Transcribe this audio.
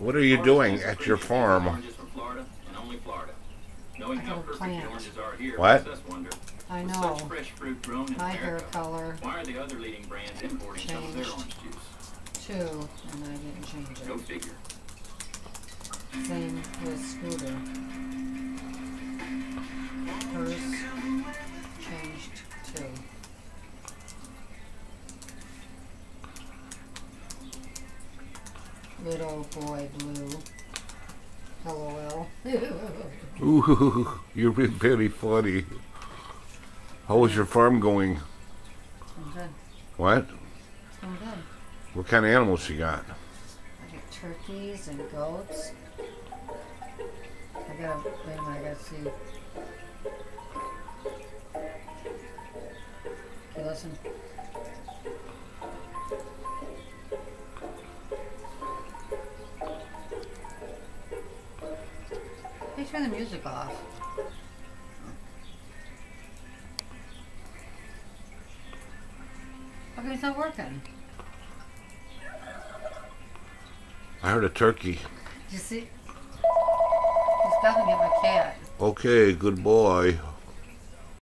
What are you doing at your farm? Oranges from Florida and only Florida. Knowing I how a perfect plant. oranges are here What? makes us wonder. I know. Fresh fruit grown in My hair color Why are the other leading brands importing some of their Changed. orange juice? too, and I didn't change Go it. figure. Same with Scooter. Little boy blue. LOL. Ooh, you're being very funny. How is your farm going? I'm good. What? I'm good. What kind of animals you got? I got turkeys and goats. I wait a minute, I gotta see. Okay, listen. Turn the music off. Okay, it's not working. I heard a turkey. You see? He's definitely get my cat. Okay, good boy.